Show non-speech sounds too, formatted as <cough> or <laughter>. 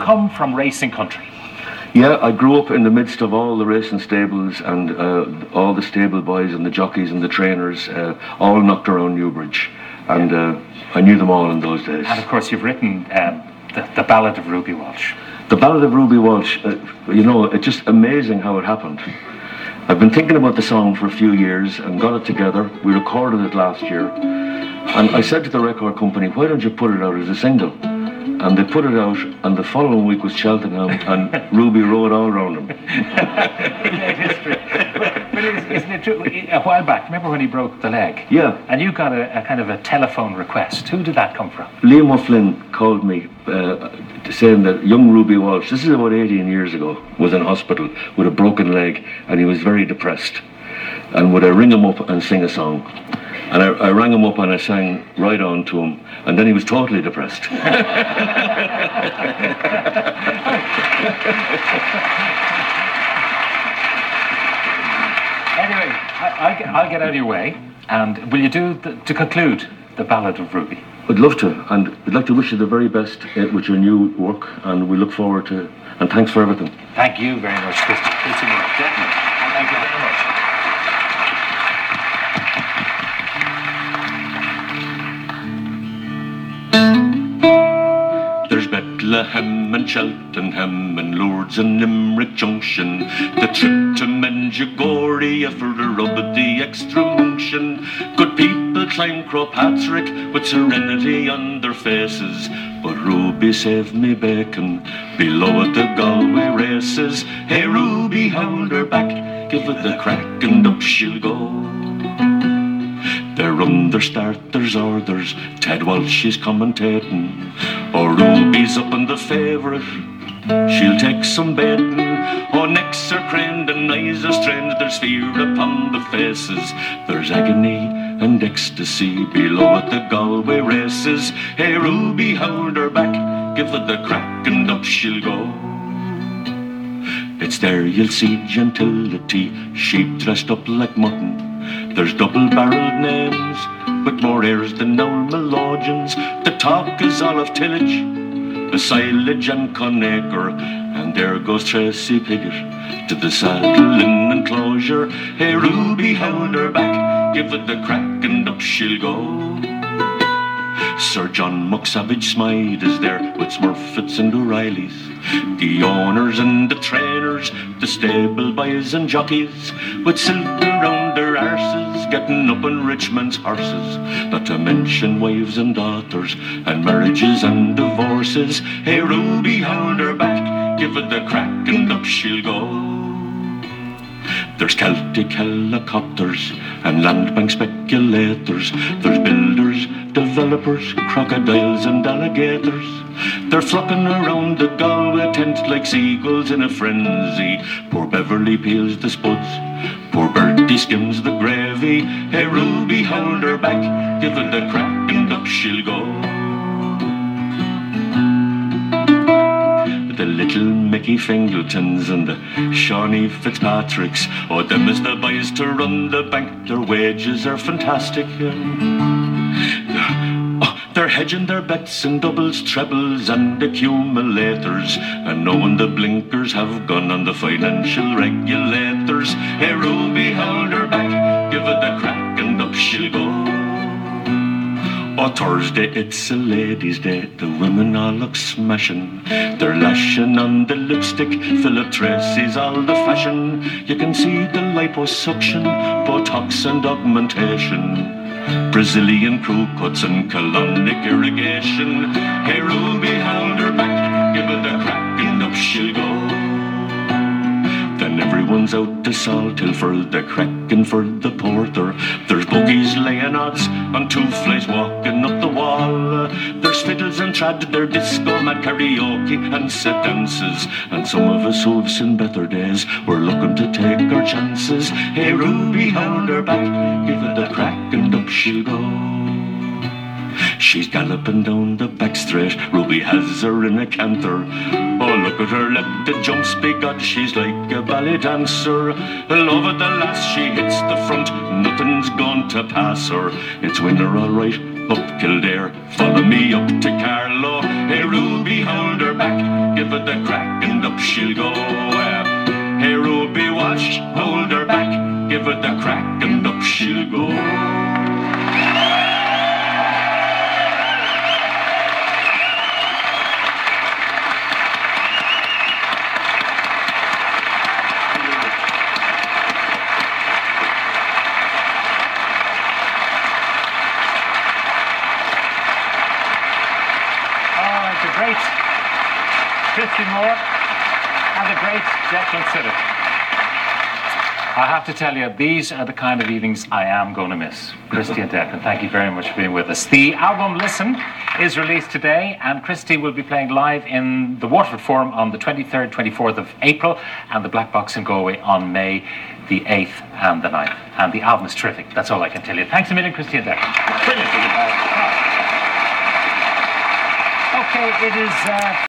come from racing country. Yeah, I grew up in the midst of all the racing stables and uh, all the stable boys and the jockeys and the trainers, uh, all knocked around Newbridge. And uh, I knew them all in those days. And of course, you've written um, the, the Ballad of Ruby Walsh. The Ballad of Ruby Walsh, uh, you know, it's just amazing how it happened. I've been thinking about the song for a few years and got it together. We recorded it last year. And I said to the record company, why don't you put it out as a single? And they put it out, and the following week was Cheltenham, <laughs> and Ruby rode all around him. history. But, but isn't, isn't it true? A while back, remember when he broke the leg? Yeah. And you got a, a kind of a telephone request. Who did that come from? Liam O'Flynn called me uh, saying that young Ruby Walsh, this is about 18 years ago, was in hospital with a broken leg, and he was very depressed. And would I ring him up and sing a song? And I, I rang him up and I sang right on to him, and then he was totally depressed. <laughs> Anyway, I, I'll, get, I'll get out of your way. And will you do, the, to conclude, the Ballad of Ruby? I'd love to, and we'd like to wish you the very best uh, with your new work, and we look forward to. And thanks for everything. Thank you very much, Christy. Bethlehem and Cheltenham and Lourdes and Limerick Junction. The trip to Medjugorje for the rub of the extra unction. Good people climb Croagh Patrick with serenity on their faces. But Ruby saved me bacon below at the Galway races. Hey Ruby, hold her back, give it the crack and up she'll go. They're under starters orders. Ted Walsh is commentating. Oh, Ruby's up in the favourite. She'll take some betting. Oh, necks are craned and eyes are strained. There's fear upon the faces. There's agony and ecstasy below at the Galway races. Hey, Ruby, hold her back. Give her the crack and up she'll go. It's there you'll see gentility, sheep dressed up like mutton. There's double-barreled names with more airs than old melodeons. The talk is all of tillage, the silage and conacre. And there goes Tracey Piggott to the saddle in enclosure. Hey, Ruby, hold her back, give it the crack and up she'll go. Sir John McSavage Smythe is there with Smurfits and O'Reillys. The owners and the trainers, the stable boys and jockeys, with silk around their arses, getting up on Richmond's horses. Not to mention wives and daughters, and marriages and divorces. Hey, Ruby, hold her back, give it the crack, and up she'll go. There's Celtic helicopters and land bank speculators. There's builders, developers, crocodiles and alligators. They're flocking around the Galway tent like seagulls in a frenzy. Poor Beverly peels the spuds. Poor Bertie skims the gravy. Hey, Ruby, hold her back. Give it the crack and up she'll go. Mickey Fingletons and the Seanie Fitzpatricks. Oh, them is the boys to run the bank. Their wages are fantastic. Oh, they're hedging their bets in doubles, trebles, and accumulators. And knowing the blinkers have gone on the financial regulators. Hey, Ruby, hold her back. Give it the crack and up she'll go. Oh, Thursday, it's a ladies' day. The women all look smashing. They're lashing on the lipstick. Philip Treacy's all the fashion. You can see the liposuction, Botox and augmentation. Brazilian crew cuts and colonic irrigation. Hey, Ruby, hold her back. Give it a crack and up she'll go. Everyone's out to Salthill for the crack and for the porter. There's boogies laying odds and two flies walking up the wall. There's fiddles and trad, there's disco, mad karaoke and set dances. And some of us who've seen better days, we're looking to take our chances. Hey Ruby, hold her back, give it the crack and up she'll go. She's galloping down the back straight. Ruby has her in a canter. Oh, look at her let the jumps be got. She's like a ballet dancer. Love at the last, she hits the front. Nothing's going to pass her. It's winner all right. Up Kildare, follow me up to Carlow. Hey, Ruby, hold her back. Give her the crack and up she'll go. Great Christy Moore and the great Declan Sinnott. I have to tell you, these are the kind of evenings I am going to miss. Christy and Declan, thank you very much for being with us. The album Listen is released today, and Christy will be playing live in the Waterford Forum on the 23rd, 24th of April, and the Black Box in Galway on May the 8th and the 9th. And the album is terrific. That's all I can tell you. Thanks a million, Christy and Declan. Brilliant. Okay, it is. Uh,